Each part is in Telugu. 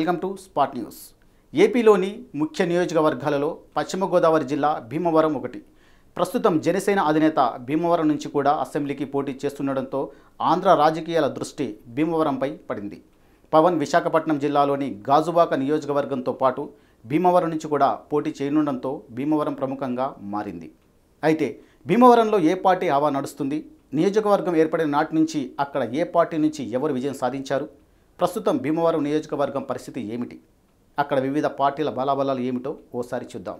Welcome to spot news. ఏపీలోని ముఖ్య నియోజకవర్గాలలో పశ్చిమ గోదావరి జిల్లా భీమవరం ఒకటి. ప్రస్తుతం జనసేన అధినేత భీమవరం నుంచి కూడా అసెంబ్లీకి పోటీ చేస్తుండడంతో ఆంధ్ర రాజకీయాల దృష్టి భీమవరంపై పడింది. పవన్ విశాఖపట్నం జిల్లాలోని గాజువాక నియోజకవర్గంతో పాటు భీమవరం నుంచి కూడా పోటీ చేయనుండడంతో భీమవరం ప్రముఖంగా మారింది. అయితే భీమవరంలో ఏ పార్టీ హవా నడుస్తుంది? నియోజకవర్గం ఏర్పడిన నాటి నుంచి అక్కడ ఏ పార్టీ నుంచి ఎవరు విజయం సాధించారు? ప్రస్తుతం భీమవరం నియోజకవర్గం పరిస్థితి ఏమిటి? అక్కడ వివిధ పార్టీల బలాబలాలు ఏమిటో ఓసారి చూద్దాం.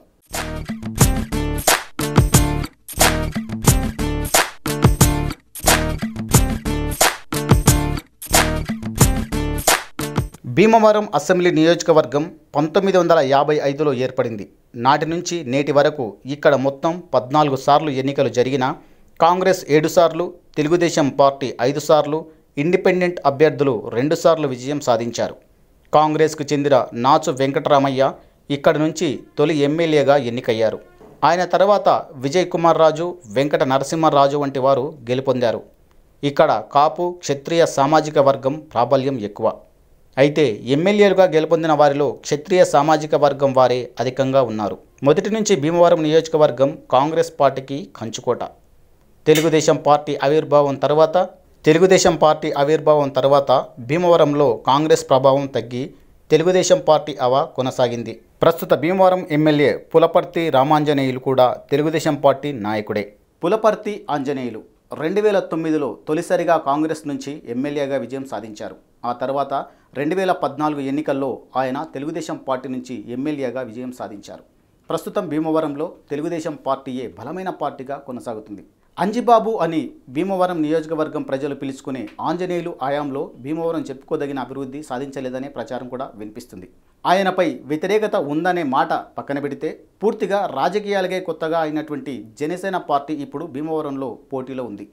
భీమవరం అసెంబ్లీ నియోజకవర్గం పంతొమ్మిది వందల యాభై ఐదులో ఏర్పడింది. నాటి నుంచి నేటి వరకు ఇక్కడ మొత్తం పద్నాలుగు సార్లు ఎన్నికలు జరిగిన కాంగ్రెస్ ఏడు సార్లు తెలుగుదేశం పార్టీ ఐదు సార్లు ఇండిపెండెంట్ అభ్యర్థులు రెండుసార్లు విజయం సాధించారు. కాంగ్రెస్కు చెందిన నాచు వెంకటరామయ్య ఇక్కడ నుంచి తొలి ఎమ్మెల్యేగా ఎన్నికయ్యారు. ఆయన తర్వాత విజయ్ కుమార్ రాజు వెంకట నరసింహరాజు వంటి వారు గెలుపొందారు. ఇక్కడ కాపు క్షత్రియ సామాజిక వర్గం ప్రాబల్యం ఎక్కువ. అయితే ఎమ్మెల్యేలుగా గెలుపొందిన వారిలో క్షత్రియ సామాజిక వర్గం వారే అధికంగా ఉన్నారు. మొదటి నుంచి భీమవరం నియోజకవర్గం కాంగ్రెస్ పార్టీకి కంచుకోట. తెలుగుదేశం పార్టీ ఆవిర్భావం తర్వాత తెలుగుదేశం పార్టీ ఆవిర్భావం తర్వాత భీమవరంలో కాంగ్రెస్ ప్రభావం తగ్గి తెలుగుదేశం పార్టీ అవా కొనసాగింది. ప్రస్తుత భీమవరం ఎమ్మెల్యే పులపర్తి రామాంజనేయులు కూడా తెలుగుదేశం పార్టీ నాయకుడే. పులపర్తి ఆంజనేయులు రెండు వేల తొమ్మిదిలో తొలిసారిగా కాంగ్రెస్ నుంచి ఎమ్మెల్యేగా విజయం సాధించారు. ఆ తర్వాత రెండు వేల పద్నాలుగు ఎన్నికల్లో ఆయన తెలుగుదేశం పార్టీ నుంచి ఎమ్మెల్యేగా విజయం సాధించారు. ప్రస్తుతం భీమవరంలో తెలుగుదేశం పార్టీయే బలమైన పార్టీగా కొనసాగుతుంది. అంజిబాబు అని భీమవరం నియోజకవర్గం ప్రజలు పిలుచుకునే ఆంజనేయులు ఆయాంలో భీమవరం చెప్పుకోదగిన అభివృద్ధి సాధించలేదనే ప్రచారం కూడా వినిపిస్తుంది. ఆయనపై వ్యతిరేకత ఉందనే మాట పక్కన పెడితే పూర్తిగా రాజకీయాలకే కొత్తగా అయినటువంటి జనసేన పార్టీ ఇప్పుడు భీమవరంలో పోటీలో ఉంది.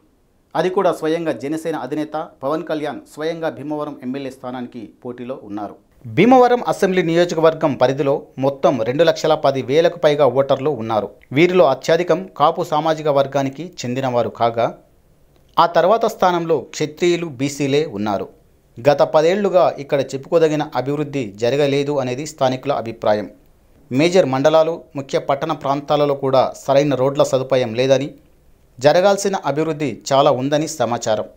అది కూడా స్వయంగా జనసేన అధినేత పవన్ కళ్యాణ్ స్వయంగా భీమవరం ఎమ్మెల్యే స్థానానికి పోటీలో ఉన్నారు. భీమవరం అసెంబ్లీ నియోజకవర్గం పరిధిలో మొత్తం రెండు లక్షల పది వేలకు పైగా ఓటర్లు ఉన్నారు. వీరిలో అత్యధికం కాపు సామాజిక వర్గానికి చెందినవారు కాగా ఆ తర్వాత స్థానంలో క్షత్రియులు బీసీలే ఉన్నారు. గత పదేళ్ళుగా ఇక్కడ చెప్పుకోదగిన అభివృద్ధి జరగలేదు అనేది స్థానికుల అభిప్రాయం. మేజర్ మండలాలు ముఖ్య పట్టణ ప్రాంతాలలో కూడా సరైన రోడ్ల సదుపాయం లేదని జరగాల్సిన అభివృద్ధి చాలా ఉందని సమాచారం.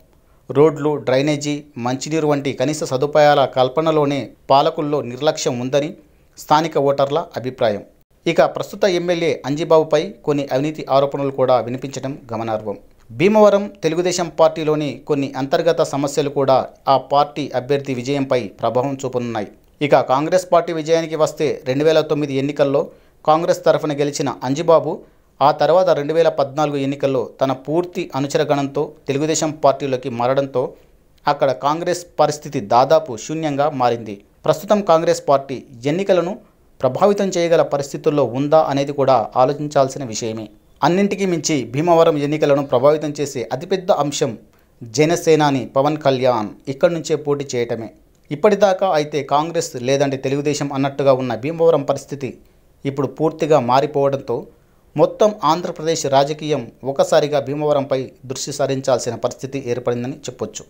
రోడ్లు డ్రైనేజీ మంచినీరు వంటి కనీస సదుపాయాల కల్పనలోనే పాలకుల్లో నిర్లక్ష్యం ఉందని స్థానిక ఓటర్ల అభిప్రాయం. ఇక ప్రస్తుత ఎమ్మెల్యే అంజిబాబుపై కొన్ని అవినీతి ఆరోపణలు కూడా వినిపించడం గమనార్హం. భీమవరం తెలుగుదేశం పార్టీలోని కొన్ని అంతర్గత సమస్యలు కూడా ఆ పార్టీ అభ్యర్థి విజయంపై ప్రభావం చూపనున్నాయి. ఇక కాంగ్రెస్ పార్టీ విజయానికి వస్తే రెండు వేల తొమ్మిది ఎన్నికల్లో కాంగ్రెస్ తరఫున గెలిచిన అంజిబాబు ఆ తర్వాత రెండు వేల పద్నాలుగు ఎన్నికల్లో తన పూర్తి అనుచరగణంతో తెలుగుదేశం పార్టీలోకి మారడంతో అక్కడ కాంగ్రెస్ పరిస్థితి దాదాపు శూన్యంగా మారింది. ప్రస్తుతం కాంగ్రెస్ పార్టీ ఎన్నికలను ప్రభావితం చేయగల పరిస్థితుల్లో ఉందా అనేది కూడా ఆలోచించాల్సిన విషయమే. అన్నింటికీ మించి భీమవరం ఎన్నికలను ప్రభావితం చేసే అతిపెద్ద అంశం జనసేనాని పవన్ కళ్యాణ్ ఇక్కడి నుంచే పోటీ చేయటమే. ఇప్పటిదాకా అయితే కాంగ్రెస్ లేదంటే తెలుగుదేశం అన్నట్టుగా ఉన్న భీమవరం పరిస్థితి ఇప్పుడు పూర్తిగా మారిపోవడంతో మొత్తం ఆంధ్రప్రదేశ్ రాజకీయం ఒకసారిగా భీమవరంపై దృష్టి సారించాల్సిన పరిస్థితి ఏర్పడిందని చెప్పొచ్చు.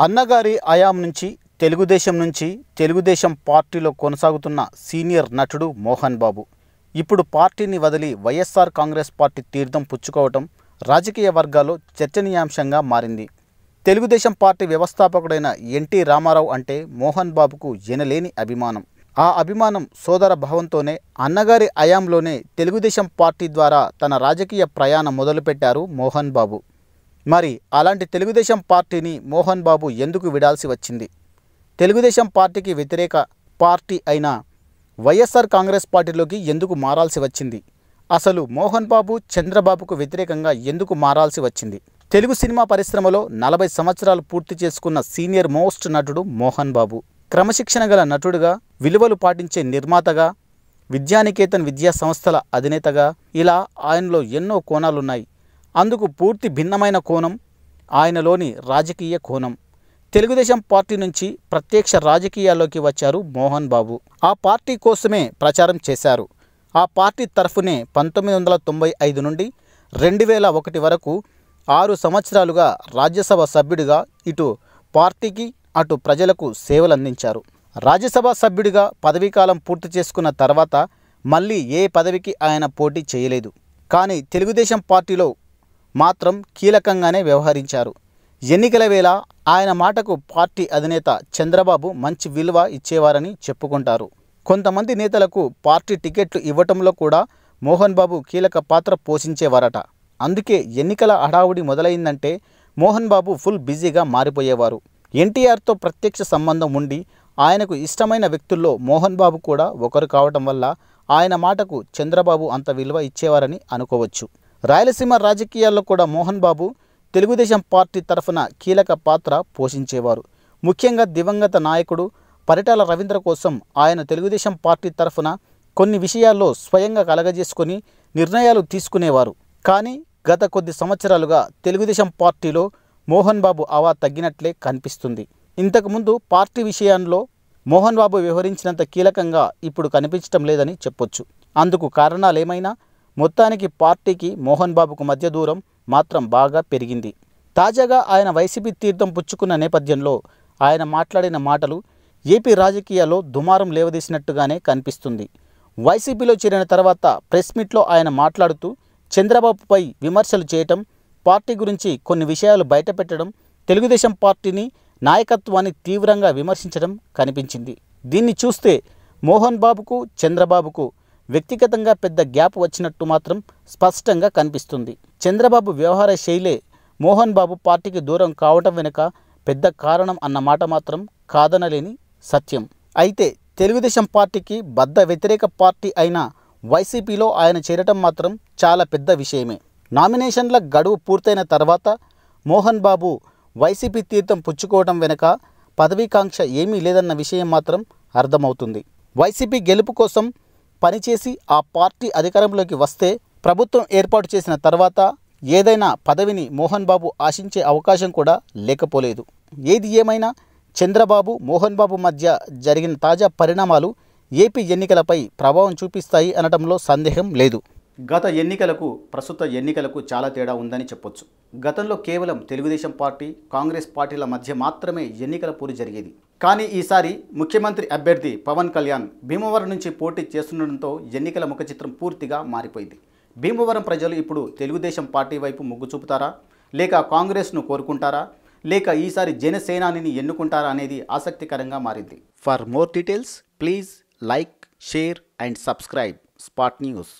అన్నగారి ఆయాం నుంచి తెలుగుదేశం నుంచి తెలుగుదేశం పార్టీలో కొనసాగుతున్న సీనియర్ నటుడు మోహన్ బాబు. ఇప్పుడు పార్టీని వదిలి వైఎస్ఆర్ కాంగ్రెస్ పార్టీ తీర్థం పుచ్చుకోవటం రాజకీయ వర్గాల్లో చర్చనీయాంశంగా మారింది. తెలుగుదేశం పార్టీ వ్యవస్థాపకుడైన ఎన్టీ రామారావు అంటే మోహన్ బాబుకు ఎనలేని అభిమానం. ఆ అభిమానం సోదర భావంతోనే అన్నగారి అయాంలోనే తెలుగుదేశం పార్టీ ద్వారా తన రాజకీయ ప్రయాణం మొదలుపెట్టారు మోహన్ బాబు. మరి అలాంటి తెలుగుదేశం పార్టీని మోహన్ బాబు ఎందుకు విడాల్సి వచ్చింది? తెలుగుదేశం పార్టీకి వ్యతిరేక పార్టీ అయిన వైఎస్ఆర్ కాంగ్రెస్ పార్టీలోకి ఎందుకు మారాల్సి వచ్చింది? అసలు మోహన్ బాబు చంద్రబాబుకు వ్యతిరేకంగా ఎందుకు మారాల్సి వచ్చింది? తెలుగు సినిమా పరిశ్రమలో నలభై సంవత్సరాలు పూర్తి చేసుకున్న సీనియర్ మోస్ట్ నటుడు మోహన్ బాబు. క్రమశిక్షణ గల నటుడుగా విలువలు పాటించే నిర్మాతగా విద్యానికేతన్ విద్యా సంస్థల అధినేతగా ఇలా ఆయనలో ఎన్నో కోణాలున్నాయి. అందుకు పూర్తి భిన్నమైన కోణం ఆయనలోని రాజకీయ కోణం. తెలుగుదేశం పార్టీ నుంచి ప్రత్యక్ష రాజకీయాల్లోకి వచ్చారు మోహన్ బాబు. ఆ పార్టీ కోసమే ప్రచారం చేశారు. ఆ పార్టీ తరఫునే పంతొమ్మిది వందల తొంభై ఐదు నుండి రెండు వేల ఒకటి వరకు ఆరు సంవత్సరాలుగా రాజ్యసభ సభ్యుడిగా ఇటు పార్టీకి అటు ప్రజలకు సేవలందించారు. రాజ్యసభ సభ్యుడిగా పదవీకాలం పూర్తి చేసుకున్న తర్వాత మళ్ళీ ఏ పదవికి ఆయన పోటీ చేయలేదు. కానీ తెలుగుదేశం పార్టీలో మాత్రం కీలకంగానే వ్యవహరించారు. ఎన్నికల వేళ ఆయన మాటకు పార్టీ అధినేత చంద్రబాబు మంచి విలువ ఇచ్చేవారని చెప్పుకుంటారు. కొంతమంది నేతలకు పార్టీ టికెట్లు ఇవ్వటంలో కూడా మోహన్ బాబు కీలక పాత్ర పోషించేవారట. అందుకే ఎన్నికల హడావుడి మొదలైందంటే మోహన్ బాబు ఫుల్ బిజీగా మారిపోయేవారు. ఎన్టీఆర్తో ప్రత్యక్ష సంబంధం ఉండి ఆయనకు ఇష్టమైన వ్యక్తుల్లో మోహన్ బాబు కూడా ఒకరు కావటం వల్ల ఆయన మాటకు చంద్రబాబు అంత విలువ ఇచ్చేవారని అనుకోవచ్చు. రాయలసీమ రాజకీయాల్లో కూడా మోహన్ బాబు తెలుగుదేశం పార్టీ తరఫున కీలక పాత్ర పోషించేవారు. ముఖ్యంగా దివంగత నాయకుడు పరిటాల రవీంద్ర కోసం ఆయన తెలుగుదేశం పార్టీ తరఫున కొన్ని విషయాల్లో స్వయంగా కలగజేసుకొని నిర్ణయాలు తీసుకునేవారు. కానీ గత కొద్ది సంవత్సరాలుగా తెలుగుదేశం పార్టీలో మోహన్ బాబు అవా తగ్గినట్లే కనిపిస్తుంది. ఇంతకుముందు పార్టీ విషయంలో మోహన్ బాబు వ్యవహరించినంత కీలకంగా ఇప్పుడు కనిపించటం లేదని చెప్పొచ్చు. అందుకు కారణాలేమైనా మొత్తానికి పార్టీకి మోహన్ బాబుకు మధ్య దూరం మాత్రం బాగా పెరిగింది. తాజాగా ఆయన వైసీపీ తీర్థం పుచ్చుకున్న నేపథ్యంలో ఆయన మాట్లాడిన మాటలు ఏపీ రాజకీయాల్లో దుమారం లేవదీసినట్టుగానే కనిపిస్తుంది. వైసీపీలో చేరిన తర్వాత ప్రెస్ మీట్లో ఆయన మాట్లాడుతూ చంద్రబాబుపై విమర్శలు చేయటం పార్టీ గురించి కొన్ని విషయాలు బయటపెట్టడం తెలుగుదేశం పార్టీని నాయకత్వాన్ని తీవ్రంగా విమర్శించడం కనిపించింది. దీన్ని చూస్తే మోహన్ బాబుకు చంద్రబాబుకు వ్యక్తిగతంగా పెద్ద గ్యాప్ వచ్చినట్టు మాత్రం స్పష్టంగా కనిపిస్తుంది. చంద్రబాబు వ్యవహార శైలే మోహన్ బాబు పార్టీకి దూరం కావటం వెనుక పెద్ద కారణం అన్న మాట మాత్రం కాదనలేని సత్యం. అయితే తెలుగుదేశం పార్టీకి బద్ద వ్యతిరేక పార్టీ అయిన వైసీపీలో ఆయన చేరటం మాత్రం చాలా పెద్ద విషయమే. నామినేషన్ల గడువు పూర్తయిన తర్వాత మోహన్ బాబు వైసీపీ తీర్థం పుచ్చుకోవడం వెనుక పదవీకాంక్ష ఏమీ లేదన్న విషయం మాత్రం అర్థమవుతుంది. వైసీపీ గెలుపు కోసం పనిచేసి ఆ పార్టీ అధికారంలోకి వస్తే ప్రభుత్వం ఏర్పాటు చేసిన తర్వాత ఏదైనా పదవిని మోహన్ బాబు ఆశించే అవకాశం కూడా లేకపోలేదు. ఏది ఏమైనా చంద్రబాబు మోహన్ బాబు మధ్య జరిగిన తాజా పరిణామాలు ఏపీ ఎన్నికలపై ప్రభావం చూపిస్తాయి అనడంలో సందేహం లేదు. గత ఎన్నికలకు ప్రస్తుత ఎన్నికలకు చాలా తేడా ఉందని చెప్పొచ్చు. గతంలో కేవలం తెలుగుదేశం పార్టీ కాంగ్రెస్ పార్టీల మధ్య మాత్రమే ఎన్నికల పూరి జరిగేది. కానీ ఈసారి ముఖ్యమంత్రి అభ్యర్థి పవన్ కళ్యాణ్ భీమవరం నుంచి పోటీ చేస్తుండటంతో ఎన్నికల ముఖ చిత్రం పూర్తిగా మారిపోయింది. భీమవరం ప్రజలు ఇప్పుడు తెలుగుదేశం పార్టీ వైపు మొగ్గు చూపుతారా? లేక కాంగ్రెస్ను కోరుకుంటారా? లేక ఈసారి జనసేనానిని ఎన్నుకుంటారా అనేది ఆసక్తికరంగా మారింది. For more details please like share and subscribe Spot News